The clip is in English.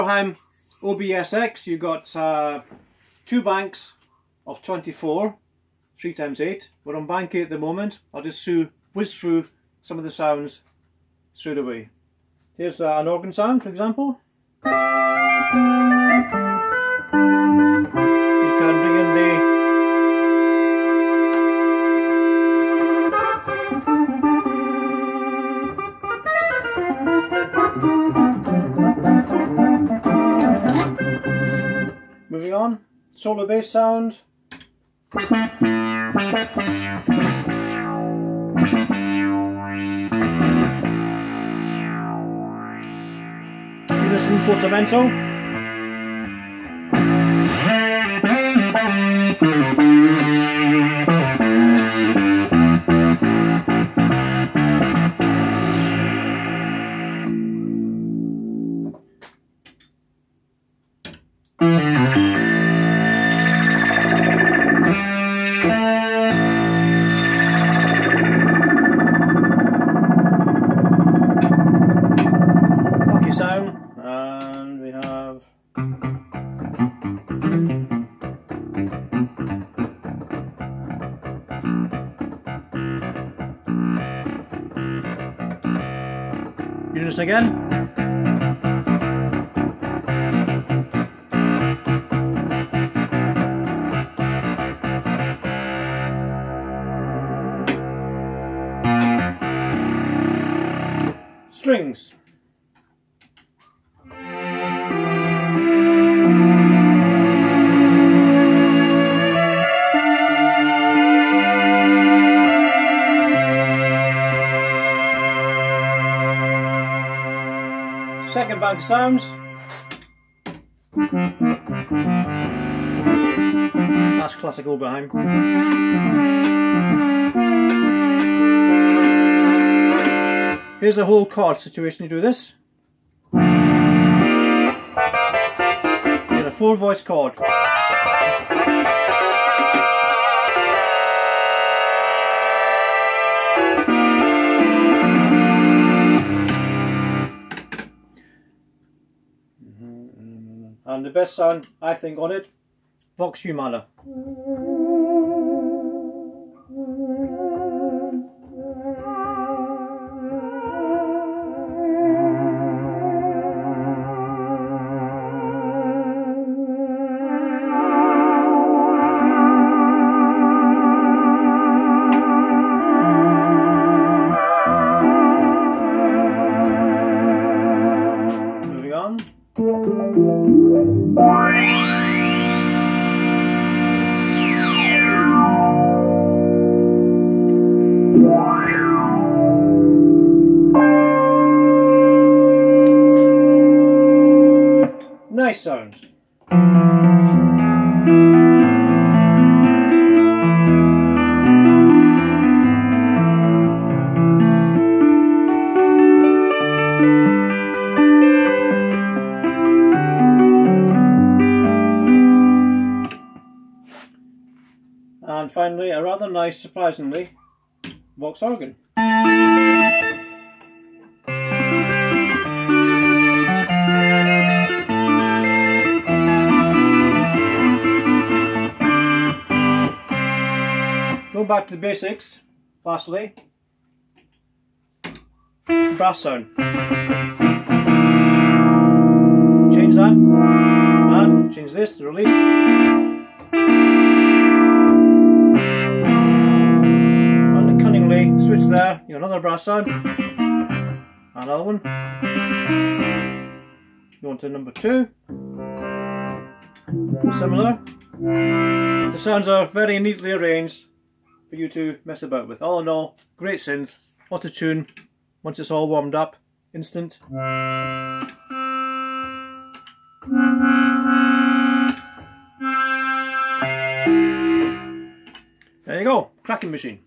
Oberheim OBSX, you've got uh, two banks of 24, 3 times 8. We're on bank 8 at the moment. I'll just whiz through some of the sounds straight away. Here's uh, an organ sound, for example. You can bring in the Moving on, solo bass sound. Unison portamento. Use again. strings. Second bank sounds. That's classic Oberheim. Here's a whole chord situation you do this. Get a four voice chord. And the best sound, I think, on it, Vox Humana. Nice sound. And finally, a rather nice, surprisingly, Vox organ. Go back to the basics, lastly. Brass sound. Change that. And change this, release. You another brass sound. Another one. Go on to number two. Similar. The sounds are very neatly arranged for you to mess about with. All in all, great synth, auto tune, once it's all warmed up, instant. There you go, cracking machine.